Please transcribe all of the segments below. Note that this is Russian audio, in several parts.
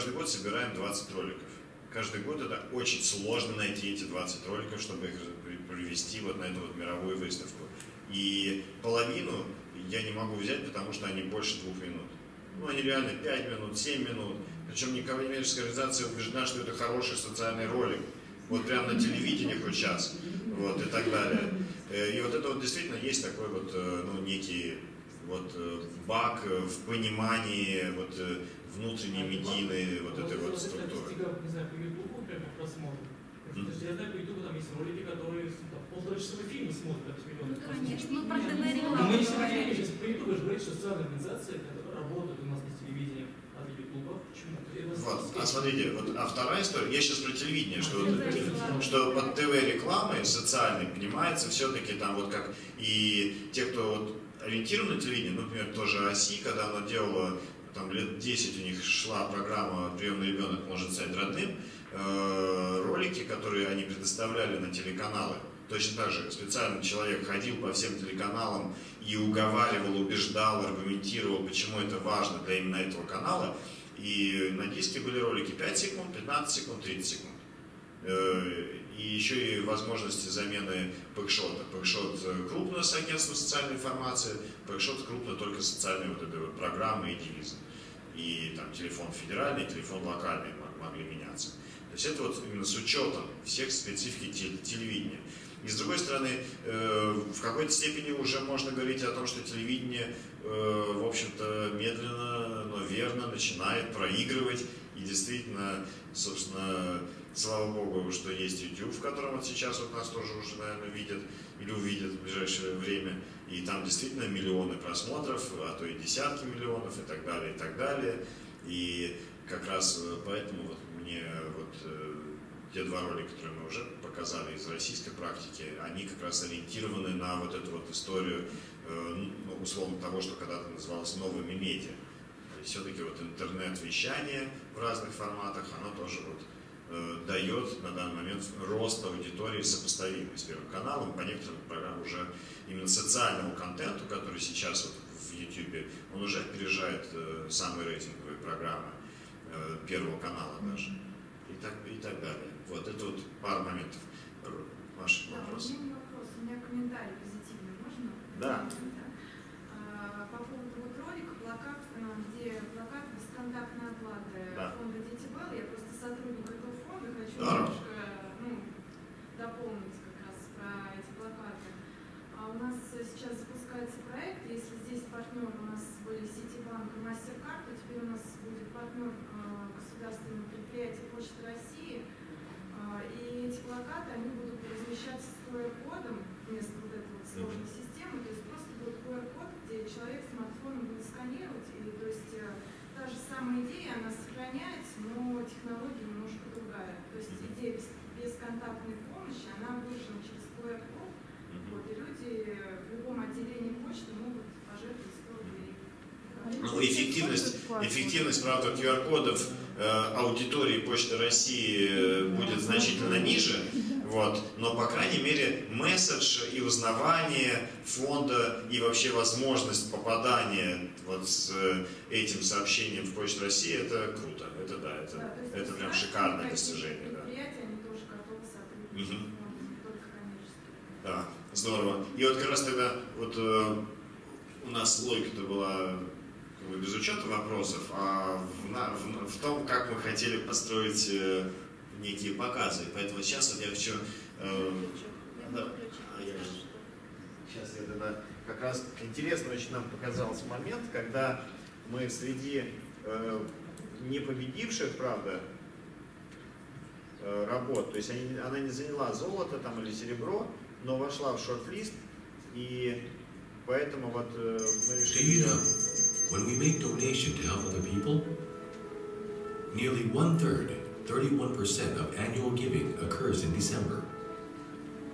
каждый год собираем 20 роликов. Каждый год это очень сложно найти эти 20 роликов, чтобы их привести вот на эту вот мировую выставку. И половину я не могу взять, потому что они больше двух минут. Ну, они реально 5 минут, 7 минут. Причем некоммерческая организация убеждена, что это хороший социальный ролик. Вот прямо на телевидении хоть час. Вот, и так далее. Э, и вот это вот действительно есть такой вот, э, ну, некий вот э, баг в понимании вот внутренней медийной вот этой вот структуры. Я знаю, по Ютубу там есть ролики, которые полторачасовые фильмы смотрят. Ну, конечно, мы про ТВ рекламу. Мы не сегодня сейчас по Ютубу же говорит, что социальные организации, которые работают у нас на телевидении от Ютуба. Почему? Вот. А смотрите, вот, а вторая история, я сейчас про телевидение, что, вот, что под ТВ рекламой социальной понимается все-таки там вот как и те, кто вот ориентирован на телевидение, например, тоже ОСИ, когда она делала там лет 10 у них шла программа «Приемный ребенок может стать родным», э, ролики, которые они предоставляли на телеканалы, точно так же специальный человек ходил по всем телеканалам и уговаривал, убеждал, аргументировал, почему это важно для именно этого канала. И на диске были ролики 5 секунд, 15 секунд, 30 секунд. Э, и еще и возможности замены пэкшота. Пэкшот крупно с агентством социальной информации, пэкшот крупно только социальные вот этой вот программы и девизы. И там телефон федеральный, телефон локальный могли меняться. То есть это вот именно с учетом всех специфики телевидения. И с другой стороны, э, в какой-то степени уже можно говорить о том, что телевидение, э, в общем-то, медленно, но верно начинает проигрывать. И действительно, собственно, слава богу, что есть YouTube, в котором вот сейчас вот нас тоже уже, наверное, видят или увидят в ближайшее время. И там действительно миллионы просмотров, а то и десятки миллионов и так далее, и так далее. И как раз э, поэтому вот мне вот те два ролика, которые мы уже показали из российской практики, они как раз ориентированы на вот эту вот историю, э, ну, условно того, что когда-то называлось новыми медиа. Все-таки вот интернет-вещание в разных форматах, оно тоже вот э, дает на данный момент рост аудитории сопоставимый с Первым каналом. По некоторым программам уже именно социальному контенту, который сейчас вот в YouTube, он уже опережает э, самые рейтинговые программы э, Первого канала даже и так, и так далее. Вот это вот пару моментов. Ваш да. У меня вопрос, у меня комментарий позитивный, можно? Да. да. А, по поводу вот ролика, плакат, а, где плакат бесконтактной оплаты да. фонда Дети Белл, я просто сотрудник этого фонда, хочу да. немножко ну, дополнить как раз про эти плакаты. А у нас запускается проект, если здесь партнер у нас были Ситибанк и Мастеркард, то теперь у нас будет партнер а, государственного предприятия Почты России, а, и эти плакаты, они будут размещаться с QR-кодом вместо вот этой вот сложной системы. То есть просто будет QR-код, где человек смартфоном будет сканировать. И то есть э, та же самая идея, она сохраняется, но технология немножко другая. То есть идея без, бесконтактной помощи, она выражена через QR-код. Вот, и люди в любом отделении почты могут пожертвовать 100 рублей. Ну, эффективность, эффективность, правда, QR-кодов Э, аудитории Почты России э, будет значительно ниже, вот, но, по крайней мере, месседж и узнавание фонда и вообще возможность попадания вот с э, этим сообщением в Почту России, это круто, это да, это, да, это прям шикарное достижение. Да. Угу. Да, здорово. И вот как раз тогда вот у нас логика-то была без учета вопросов, а в, в, в том, как мы хотели построить э, некие показы. Поэтому сейчас вот я хочу... Э, да, а я, сейчас я тогда... Как раз интересно очень нам показался момент, когда мы среди э, не победивших, правда, э, работ, то есть они, она не заняла золото там или серебро, но вошла в шорт-лист, и поэтому вот э, мы решили... When we make donation to help other people, nearly one-third, 31% of annual giving occurs in December.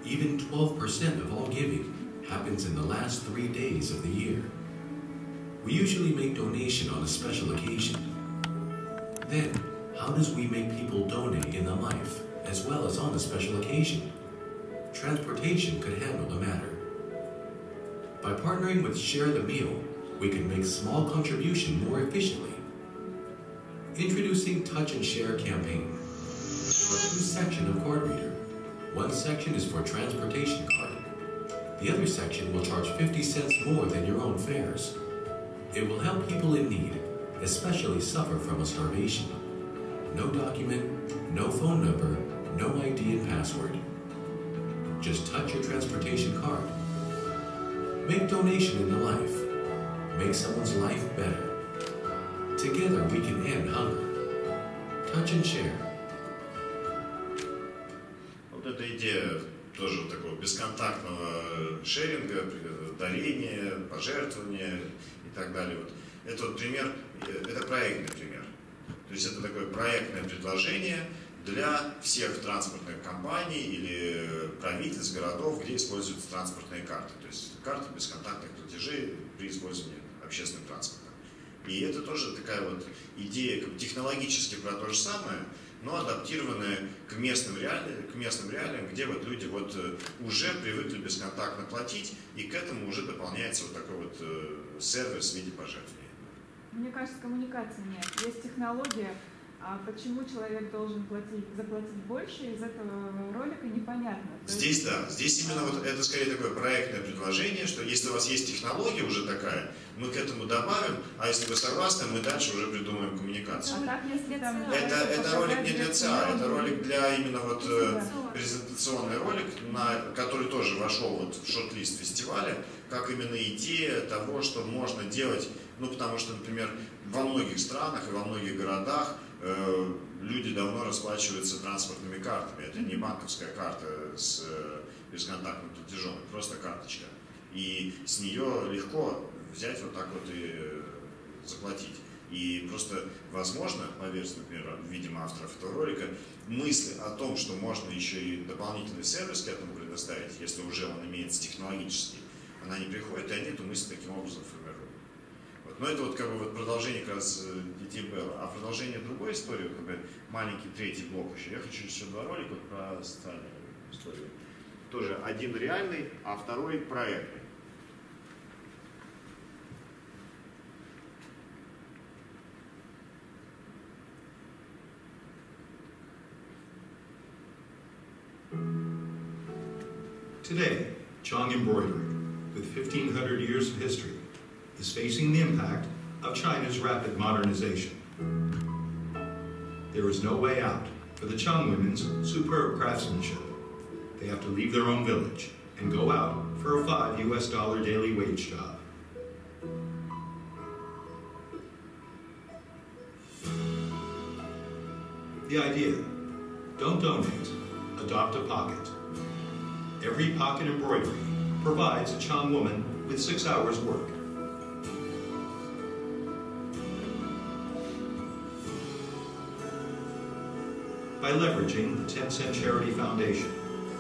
Even 12% of all giving happens in the last three days of the year. We usually make donation on a special occasion. Then, how does we make people donate in the life as well as on a special occasion? Transportation could handle the matter. By partnering with Share the Meal, we can make small contribution more efficiently. Introducing Touch and Share campaign. There are two sections of card reader. One section is for transportation card. The other section will charge 50 cents more than your own fares. It will help people in need, especially suffer from a starvation. No document, no phone number, no ID and password. Just touch your transportation card. Make donation in the life. Make someone's life better. Together we can end hunger. Touch and share. Вот эта идея тоже такого бесконтактного шеринга, дарения, пожертвования и так далее. Вот. Это вот пример, это проектный пример. То есть это такое проектное предложение для всех транспортных компаний или правительств, городов, где используются транспортные карты. То есть карты бесконтактных платежей при использовании общественным транспортом. И это тоже такая вот идея как технологически про то же самое, но адаптированная к местным реалиям, к местным реалиям, где вот люди вот э, уже привыкли бесконтактно платить, и к этому уже дополняется вот такой вот э, сервис в виде пожертвования. Мне кажется, коммуникации нет. Есть технология, а почему человек должен платить, заплатить больше, из этого ролика непонятно. Здесь да, здесь именно вот это скорее такое проектное предложение, что если у вас есть технология уже такая, мы к этому добавим, а если вы согласны, мы дальше уже придумаем коммуникацию. А так, если там, это, это ролик не для ЦА, это ролик для именно вот э, презентационный ролик, на, который тоже вошел вот в шорт-лист фестиваля, как именно идея того, что можно делать, ну потому что, например, во многих странах и во многих городах люди давно расплачиваются транспортными картами. Это не банковская карта с э, бесконтактным платежом, это просто карточка. И с нее легко взять вот так вот и э, заплатить. И просто, возможно, по версии, например, видимо, авторов этого ролика, мысли о том, что можно еще и дополнительный сервис к этому предоставить, если уже он имеется технологически, она не приходит, и они эту мысль таким образом формируют. Но это вот как бы вот продолжение как раз э, детей Белла. А продолжение другой истории, как бы маленький третий блок еще. Я хочу еще два ролика про социальную историю. Тоже один реальный, а второй проектный. Today, Chong embroidery, with 1,500 years of history, is facing the impact of China's rapid modernization. There is no way out for the Chong women's superb craftsmanship. They have to leave their own village and go out for a five US dollar daily wage job. The idea, don't donate, adopt a pocket. Every pocket embroidery provides a Chong woman with six hours work. By leveraging the 10 Cent Charity Foundation.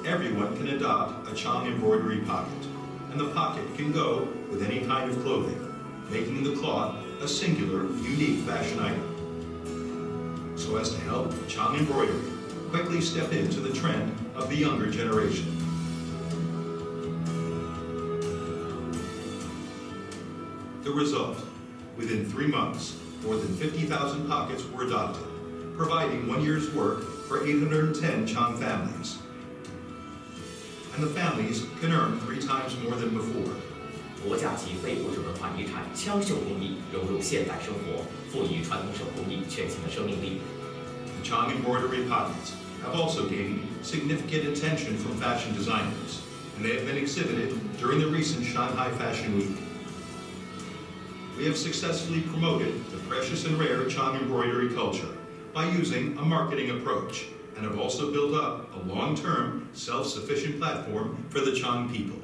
Everyone can adopt a Chong embroidery pocket, and the pocket can go with any kind of clothing, making the cloth a singular, unique fashion item. So as to help Chong embroidery quickly step into the trend of the younger generation. The result, within three months, more than 50,000 pockets were adopted, providing one year's work for 810 Chong families. And the families can earn three times more than before. 国家级非物质文化遗产枪绣工艺融入现代生活，赋予传统手工艺全新的生命力。The Chong embroidery pockets have also gained significant attention from fashion designers, and they have been exhibited during the recent Shanghai Fashion Week. We have successfully promoted the precious and rare Chong embroidery culture By using a marketing approach and have also built up a long-term, self-sufficient platform for the Chong people.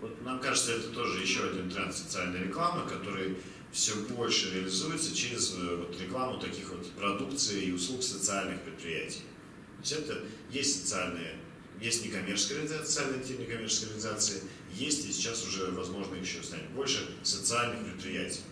Вот нам кажется, это тоже еще один тренд социальной рекламы, который все больше реализуется через э, вот, рекламу таких вот продукций и услуг социальных предприятий. То есть это есть социальные, есть некоммерческая организация, социальные некоммерческие организации, есть и сейчас уже, возможно, еще станет больше социальных предприятий.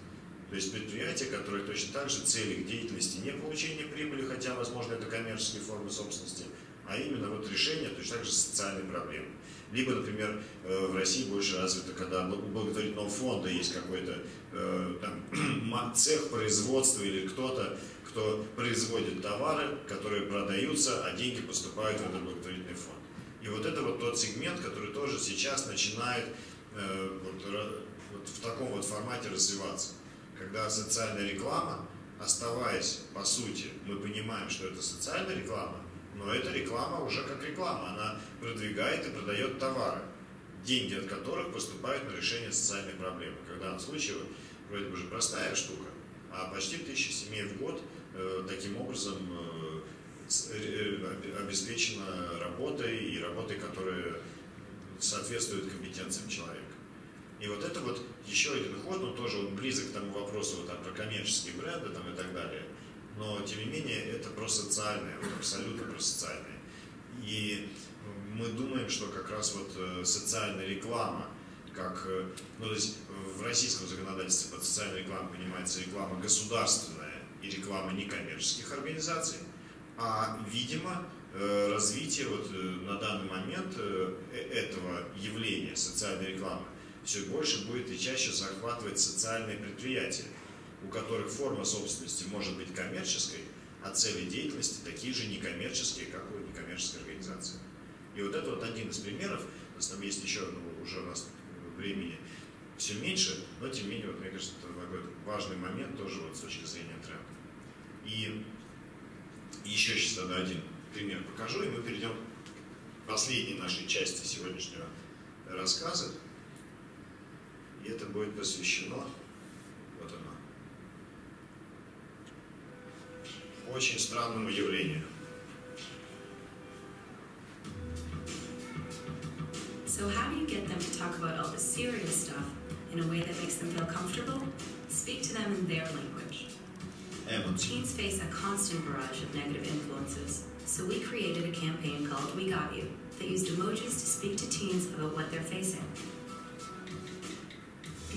То есть предприятия, которые точно так же цели их деятельности не получение прибыли, хотя, возможно, это коммерческие формы собственности, а именно вот решение точно так же социальной проблемы. Либо, например, э, в России больше развито, когда у благотворительного фонда есть какой-то э, там, цех производства или кто-то, кто производит товары, которые продаются, а деньги поступают в этот благотворительный фонд. И вот это вот тот сегмент, который тоже сейчас начинает э, вот, вот в таком вот формате развиваться. Когда социальная реклама, оставаясь по сути, мы понимаем, что это социальная реклама, но эта реклама уже как реклама, она продвигает и продает товары, деньги от которых поступают на решение социальной проблемы. Когда в данном случае вроде бы же простая штука, а почти тысяча семей в год э, таким образом э, э, обеспечена работой и работой, которая соответствует компетенциям человека. И вот это вот еще один ход, он тоже он близок к тому вопросу там, про коммерческие бренды там, и так далее но тем не менее это про социальное, вот абсолютно про социальное. И мы думаем, что как раз вот э, социальная реклама, как, э, ну, то есть в российском законодательстве под социальной рекламой понимается реклама государственная и реклама некоммерческих организаций, а, видимо, э, развитие вот на данный момент этого явления социальной рекламы все больше будет и чаще захватывать социальные предприятия у которых форма собственности может быть коммерческой, а цели деятельности такие же некоммерческие, как у некоммерческой организации. И вот это вот один из примеров, у нас там есть еще, ну, уже у нас времени все меньше, но тем не менее, вот, мне кажется, это такой важный момент тоже вот с точки зрения тренда. И еще сейчас тогда один пример покажу, и мы перейдем к последней нашей части сегодняшнего рассказа. И это будет посвящено очень странному явлению. So how do you get them to talk about all the serious stuff in a way that makes them feel comfortable? Speak to them in their language. Emojis. Teens face a constant barrage of negative influences, so we created a campaign called We Got You that used emojis to speak to teens about what they're facing.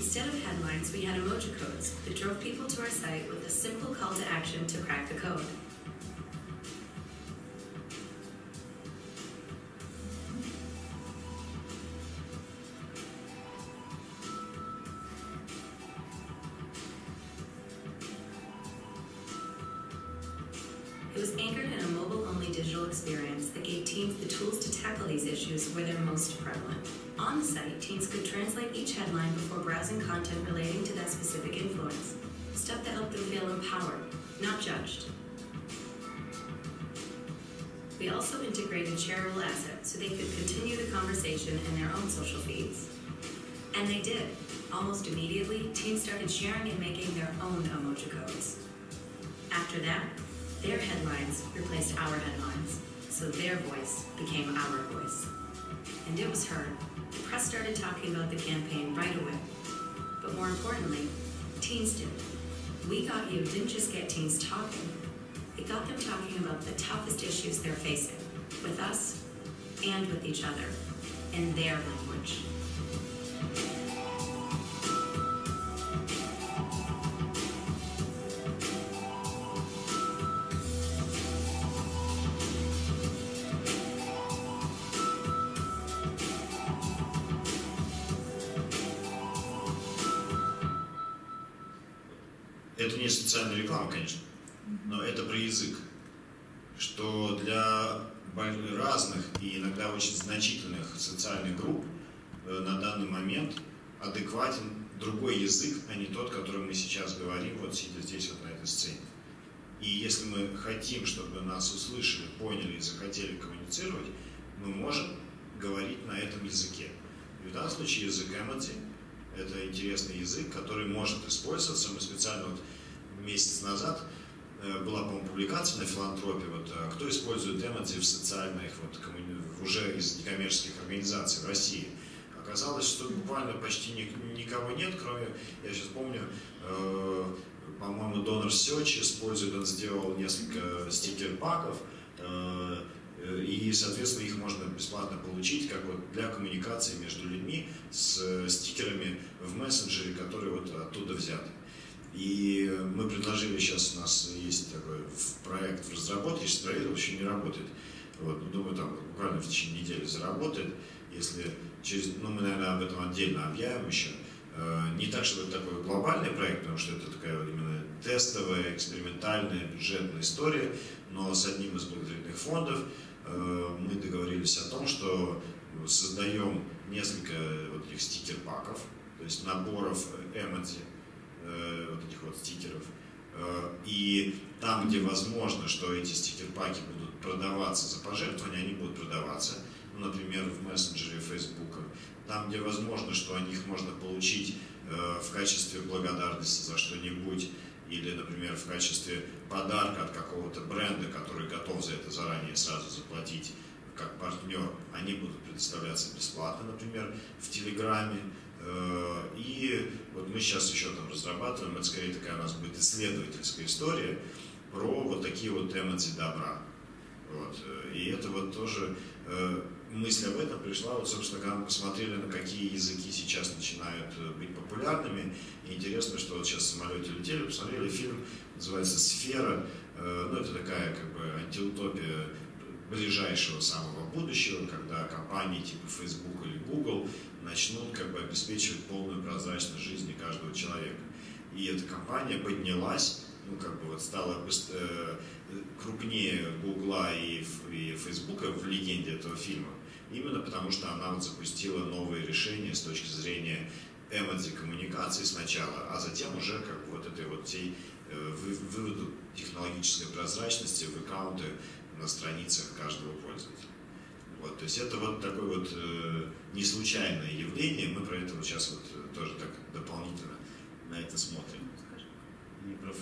Instead of headlines, we had emoji codes that drove people to our site with a simple call to action to crack the code. On the site, teens could translate each headline before browsing content relating to that specific influence. Stuff that helped them feel empowered, not judged. We also integrated shareable assets so they could continue the conversation in their own social feeds. And they did. Almost immediately, teens started sharing and making their own emoji codes. After that, their headlines replaced our headlines, so their voice became our voice. And it was heard the press started talking about the campaign right away. But more importantly, teens did. We Got You didn't just get teens talking, it got them talking about the toughest issues they're facing with us and with each other in their language. Не тот, которым мы сейчас говорим, вот сидя здесь, вот на этой сцене. И если мы хотим, чтобы нас услышали, поняли и захотели коммуницировать, мы можем говорить на этом языке. И в данном случае язык эмодзи – это интересный язык, который может использоваться. Мы специально вот месяц назад э, была, по-моему, публикация на филантропе, вот, э, кто использует эмодзи в социальных, вот, уже из некоммерческих организаций в России. Оказалось, что буквально почти никого нет, кроме, я сейчас помню, э, по-моему, Донор Сеч использует, он сделал несколько стикер-паков, э, и, соответственно, их можно бесплатно получить как вот для коммуникации между людьми с стикерами в мессенджере, которые вот оттуда взяты. И мы предложили, сейчас у нас есть такой проект в разработке, сейчас проект вообще не работает. Вот, думаю, там буквально в течение недели заработает. Если через, ну мы, наверное, об этом отдельно объявим еще. Э, не так, чтобы это такой глобальный проект, потому что это такая вот именно тестовая, экспериментальная, бюджетная история, но с одним из благотворительных фондов э, мы договорились о том, что создаем несколько вот этих стикер-паков, то есть наборов эмодзи, э, вот этих вот стикеров. И там, где возможно, что эти стикер-паки будут продаваться за пожертвования, они будут продаваться, например, в мессенджере Facebook там, где возможно, что о них можно получить э, в качестве благодарности за что-нибудь, или, например, в качестве подарка от какого-то бренда, который готов за это заранее сразу заплатить, как партнер, они будут предоставляться бесплатно, например, в Телеграме. Э, и вот мы сейчас еще там разрабатываем, это скорее такая у нас будет исследовательская история про вот такие вот эмоции добра. Вот. И это вот тоже э, мысль об этом пришла, вот, собственно, когда мы посмотрели, на какие языки сейчас начинают э, быть популярными. И интересно, что вот сейчас в самолете летели, посмотрели фильм, называется «Сфера». Э, ну, это такая как бы антиутопия ближайшего самого будущего, когда компании типа Facebook или Google начнут как бы обеспечивать полную прозрачность жизни каждого человека. И эта компания поднялась, ну, как бы вот стала э, крупнее Гугла и, и Фейсбука в легенде этого фильма. Именно потому, что она вот запустила новые решения с точки зрения эмодзи коммуникации сначала, а затем уже как вот этой вот всей э, выводу технологической прозрачности в аккаунты на страницах каждого пользователя. Вот, то есть это вот такое вот э, не случайное явление, мы про это вот сейчас вот тоже так дополнительно на это смотрим. Не про,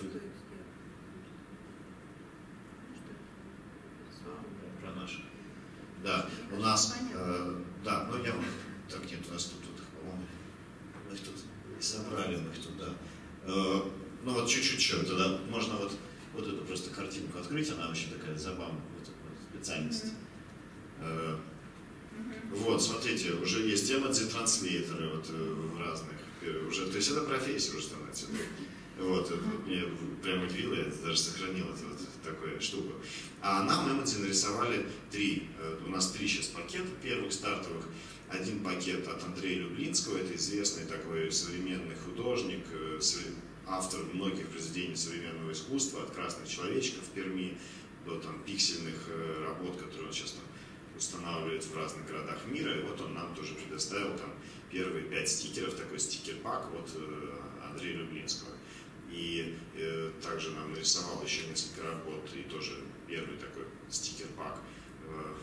Да, у нас, э, да, ну я, так нет, у нас тут, тут по-моему, мы их тут собрали, мы их тут, да. Э, ну вот чуть-чуть еще, тогда можно вот, вот эту просто картинку открыть, она очень такая забавная, вот, вот специальность. Э, вот, смотрите, уже есть эмодзи-транслейтеры вот, э, в разных, э, уже, то есть это профессия уже становится. Вот, мне прям удивило, я даже сохранил это вот такую штуку. А нам эмодзи нарисовали три, э, у нас три сейчас пакета первых стартовых. Один пакет от Андрея Люблинского, это известный такой современный художник, э, автор многих произведений современного искусства, от красных человечков в Перми до там, пиксельных э, работ, которые он сейчас там устанавливает в разных городах мира. И вот он нам тоже предоставил там первые пять стикеров, такой стикер-пак от Андрея Люблинского. И э, также нам нарисовал еще несколько работ, и тоже первый такой стикер-пак э,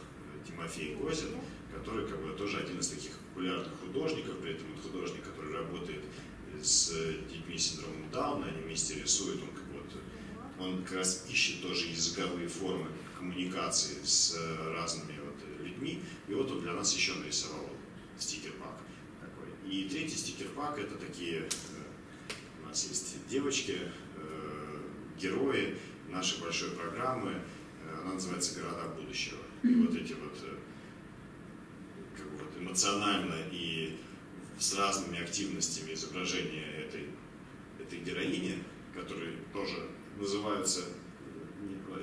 Тимофей Козин, который как бы тоже один из таких популярных художников, при этом он художник, который работает с детьми с синдромом Дауна, они вместе рисуют, он как вот, он как раз ищет тоже языковые формы коммуникации с разными вот людьми, и вот он для нас еще нарисовал стикер-пак такой. И третий стикер-пак это такие э, нас есть девочки, э, герои нашей большой программы, э, она называется «Города будущего». И вот эти вот, э, как бы вот эмоционально и с разными активностями изображения этой, этой героини, которые тоже называются,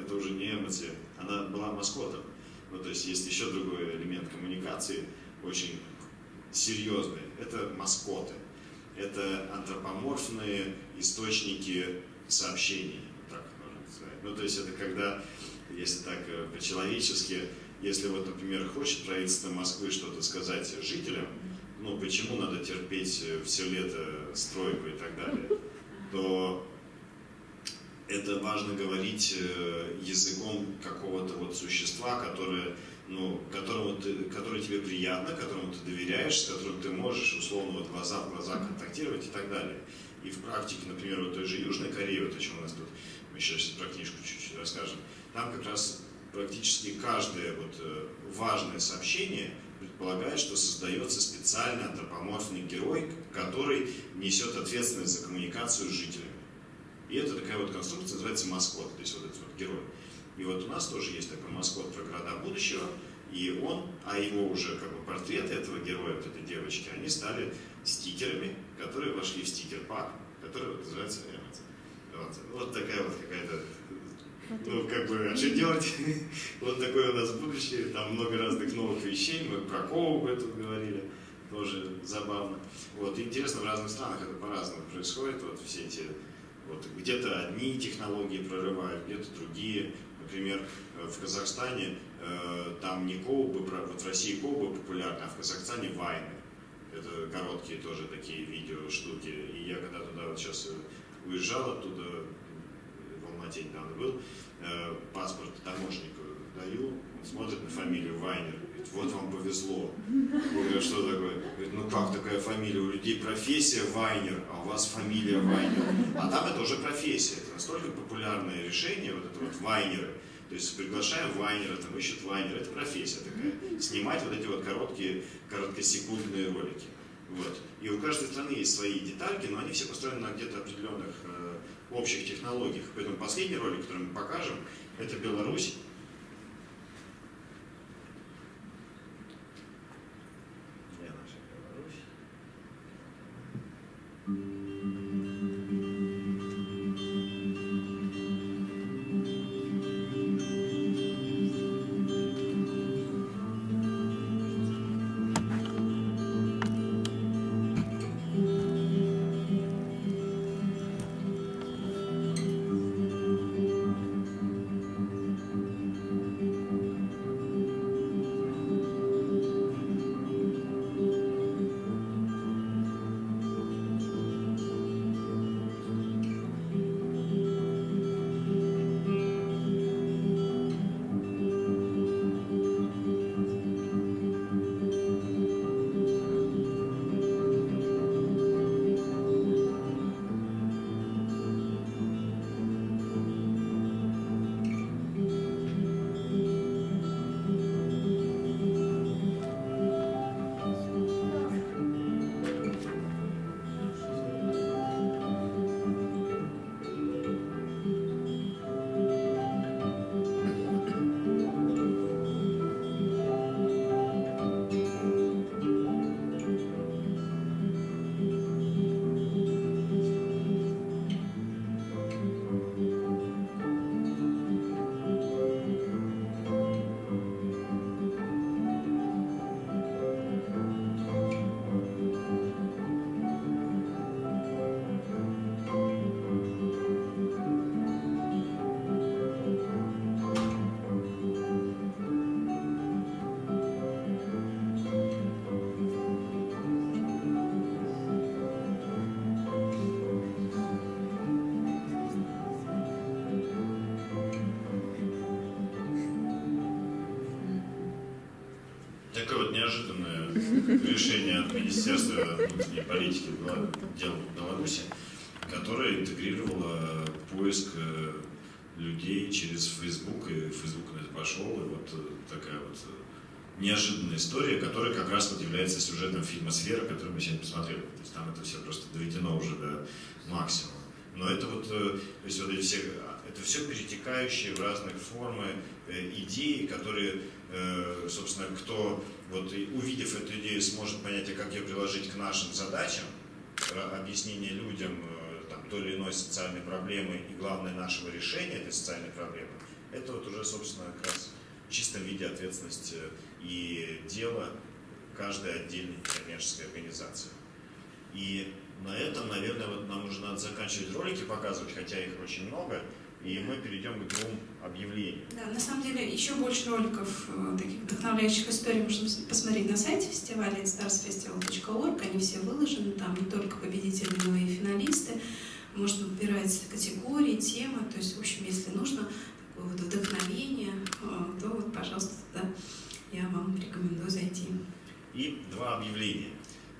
это уже не эмоции, она была маскотом. Ну, то есть есть еще другой элемент коммуникации, очень серьезный, это маскоты это антропоморфные источники сообщений, так можно сказать. Ну, то есть это когда, если так э, по-человечески, если вот, например, хочет правительство Москвы что-то сказать жителям, ну, почему надо терпеть э, все лето стройку и так далее, то это важно говорить э, языком какого-то вот существа, которое ну, которому ты, который тебе приятно, которому ты доверяешь, с которым ты можешь условно вот глаза в глаза контактировать и так далее. И в практике, например, вот той же Южной Кореи, вот о чем у нас тут, мы сейчас про книжку чуть-чуть расскажем, там как раз практически каждое вот э, важное сообщение предполагает, что создается специальный антропоморфный герой, который несет ответственность за коммуникацию с жителями. И это такая вот конструкция называется маскот, то есть вот этот вот герой. И вот у нас тоже есть такой маскот про города будущего, и он, а его уже как бы портреты этого героя, вот этой девочки, они стали стикерами, которые вошли в стикер-пак, который называется Эмодзи. Вот, вот такая вот какая-то Ну, как бы, а что делать? вот такое у нас будущее, там много разных новых вещей, мы про коуп это говорили, тоже забавно. Вот, интересно, в разных странах это по-разному происходит, вот все эти, вот где-то одни технологии прорывают, где-то другие. Например, в Казахстане э, там не коубы, вот в России коубы популярны, а в Казахстане вайны. Это короткие тоже такие видео штуки. И я когда туда вот сейчас уезжал оттуда, в Алмате недавно был, э, паспорт таможеннику даю, смотрит на фамилию Вайнер, говорит, вот вам повезло. Говорю, что такое? Говорит, ну как такая фамилия? У людей профессия Вайнер, а у вас фамилия Вайнер. А там это уже профессия, это настолько популярное решение, вот это вот Вайнеры. То есть приглашаем Вайнера, там ищут Вайнера, это профессия такая. Снимать вот эти вот короткие, короткосекундные ролики. Вот. И у каждой страны есть свои детальки, но они все построены на где-то определенных э, общих технологиях. Поэтому последний ролик, который мы покажем, это Беларусь. Решение от Министерства внутренней политики дел Беларуси, которое интегрировало поиск э, людей через Facebook, и Facebook на это пошел, и вот э, такая вот э, неожиданная история, которая как раз вот является сюжетом фильма «Сфера», который мы сегодня посмотрели. То есть там это все просто доведено уже до максимума. Но это вот, то есть вот эти все, это все перетекающие в разные формы идеи, которые, собственно, кто вот, увидев эту идею, сможет понять, а как ее приложить к нашим задачам, объяснение людям э, там, той или иной социальной проблемы и главное нашего решения этой социальной проблемы, это вот уже, собственно, как раз в чистом виде ответственности и дело каждой отдельной коммерческой организации. И на этом, наверное, вот нам уже надо заканчивать ролики показывать, хотя их очень много, и мы перейдем к двум объявлениям. Да, на самом деле еще больше роликов, э, таких вдохновляющих историй можно посмотреть на сайте фестиваля starsfestival.org. Они все выложены, там не только победители, но и финалисты. Можно выбирать категории, темы. То есть, в общем, если нужно такое вот вдохновение, э, то вот, пожалуйста, туда я вам рекомендую зайти. И два объявления.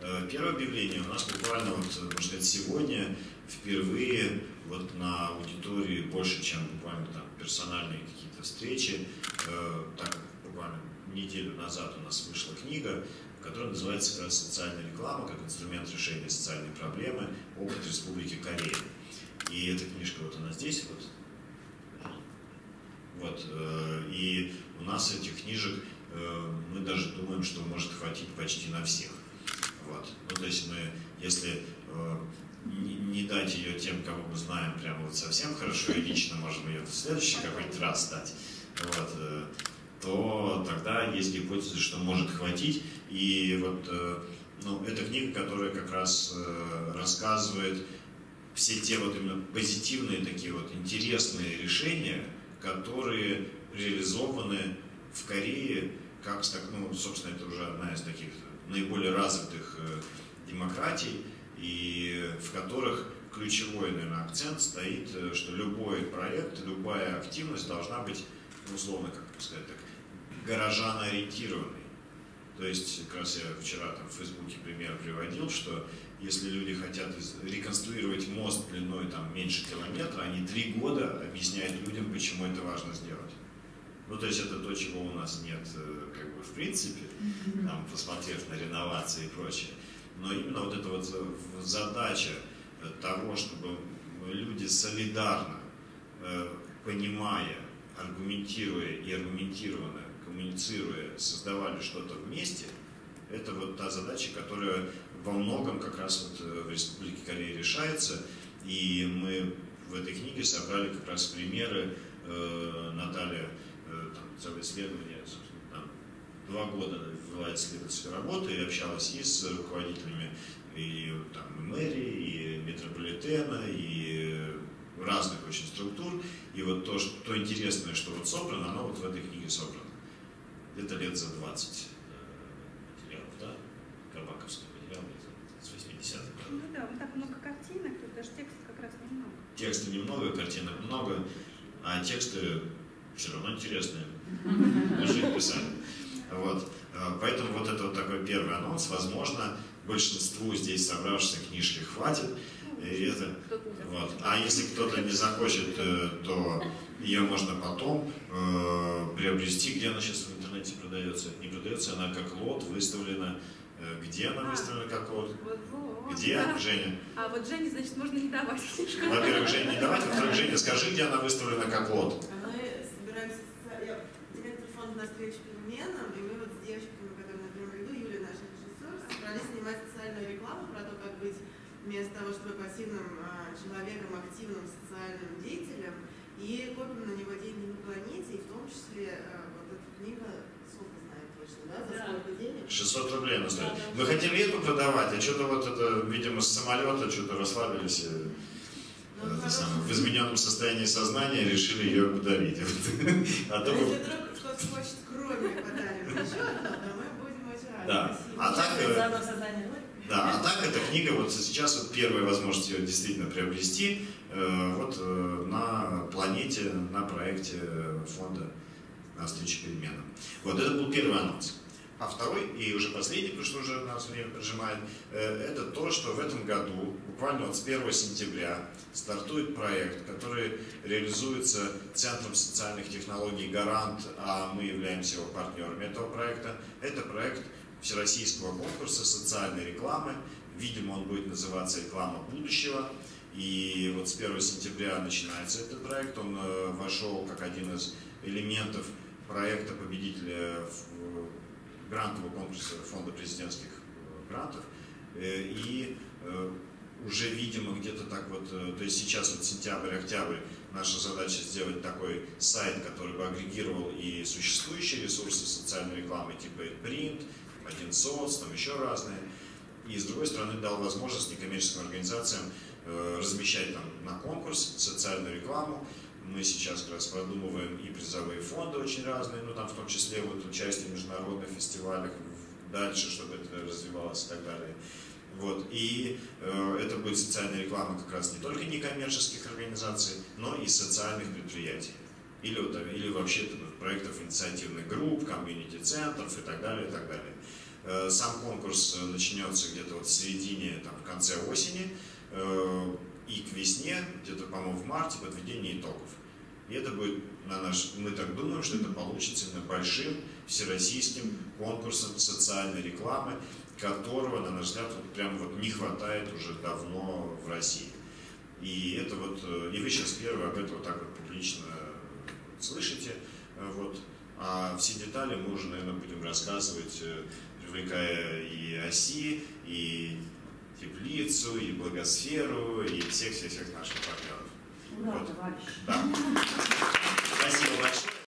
Э, первое объявление у нас буквально, вот, можно сказать, сегодня впервые вот на аудитории больше, чем буквально там персональные какие-то встречи. Э, так буквально неделю назад у нас вышла книга, которая называется «Социальная реклама как инструмент решения социальной проблемы. Опыт Республики Корея». И эта книжка вот она здесь вот. Вот. Э, и у нас этих книжек э, мы даже думаем, что может хватить почти на всех. Вот. Ну, то есть мы, если не, дать ее тем, кого мы знаем прямо вот совсем хорошо, и лично можем ее в следующий какой-нибудь раз дать, вот, э, то тогда есть гипотеза, что может хватить. И вот ну, это книга, которая как раз рассказывает все те вот именно позитивные такие вот интересные решения, которые реализованы в Корее, как, ну, собственно, это уже одна из таких наиболее развитых демократий, и в которых ключевой, наверное, акцент стоит, э, что любой проект, любая активность должна быть, ну, условно, как сказать так, горожано-ориентированной. То есть, как раз я вчера там в Фейсбуке пример приводил, что если люди хотят реконструировать мост длиной там меньше километра, они три года объясняют людям, почему это важно сделать. Ну, то есть это то, чего у нас нет, э, как бы, в принципе, там, посмотрев на реновации и прочее но именно вот эта вот задача э, того, чтобы люди солидарно, э, понимая, аргументируя и аргументированно коммуницируя, создавали что-то вместе, это вот та задача, которая во многом как раз вот э, в Республике Корея решается. И мы в этой книге собрали как раз примеры Наталья, там, целое исследование, два года вела исследовательскую работу и общалась и с руководителями и, там, и мэрии, и метрополитена, и разных очень структур. И вот то, что, то интересное, что вот собрано, оно вот в этой книге собрано. Где-то лет за 20 э, материалов, да? Кабаковских материалов с 80-х. Ну да, вот так много картинок, тут даже текста как раз немного. Текста немного, картинок много, а тексты все равно интересные. Жить писали. Вот. А, поэтому вот это вот такой первый анонс. Возможно, большинству здесь собравшихся книжки хватит. И это, вот. А если кто-то не захочет, э, то ее можно потом э, приобрести. Где она сейчас в интернете продается? Не продается, она как лот выставлена. Э, где она выставлена как лот? Где, да. Женя? А вот Жене, значит, можно не давать. Во-первых, Жене не давать, во-вторых, Женя, скажи, где она выставлена как лот. Мы собираемся, я директор фонда на встречу переменам, и мы вот с девочками собрались снимать социальную рекламу про то, как быть вместо того, чтобы пассивным а, человеком, активным социальным деятелем, и копим на него деньги на планете, и в том числе а, вот эта книга, сколько знает точно, да, за сколько денег? 600 рублей она стоит. Мы хотели эту продавать, а что-то вот это, видимо, с самолета что-то расслабились. Ну, это самое, в измененном состоянии сознания решили ее подарить. А то если вдруг кто-то хочет кроме подарим еще одно, мы будем очень рады. Да. А так, да, а так эта книга, вот сейчас вот первая возможность ее действительно приобрести э, вот э, на планете, на проекте фонда на встрече переменам. Вот это был первый анонс. А второй и уже последний, потому что уже нас время прижимает, э, это то, что в этом году, буквально вот с 1 сентября, стартует проект, который реализуется Центром социальных технологий «Гарант», а мы являемся его партнерами этого проекта. Это проект всероссийского конкурса социальной рекламы. Видимо, он будет называться «Реклама будущего». И вот с 1 сентября начинается этот проект. Он э, вошел как один из элементов проекта победителя грантового конкурса Фонда президентских э, грантов. Э, и уже, видимо, где-то так вот, то есть сейчас вот сентябрь-октябрь, наша задача сделать такой сайт, который бы агрегировал и существующие ресурсы социальной рекламы, типа print, один соц, там еще разные. И с другой стороны дал возможность некоммерческим организациям э, размещать там на конкурс социальную рекламу. Мы сейчас как раз продумываем и призовые фонды очень разные, ну там в том числе вот участие в международных фестивалях дальше, чтобы это развивалось и так далее. Вот. И э, это будет социальная реклама как раз не только некоммерческих организаций, но и социальных предприятий. Или, вот, или вообще проектов инициативных групп, комьюнити-центров и так далее, и так далее. Э, сам конкурс э, начнется где-то вот в середине, там, в конце осени, э, и к весне, где-то, по-моему, в марте, подведение итогов. И это будет, на наш, мы так думаем, что это получится именно большим всероссийским конкурсом социальной рекламы, которого, на наш взгляд, вот прям вот не хватает уже давно в России. И это вот, и вы сейчас первые об этом вот так вот публично слышите, вот, а все детали мы уже, наверное, будем рассказывать привлекая и ОСИ, и Теплицу, и Благосферу, и всех-всех-всех наших партнеров. Ура, вот. товарищ! Да. Спасибо большое.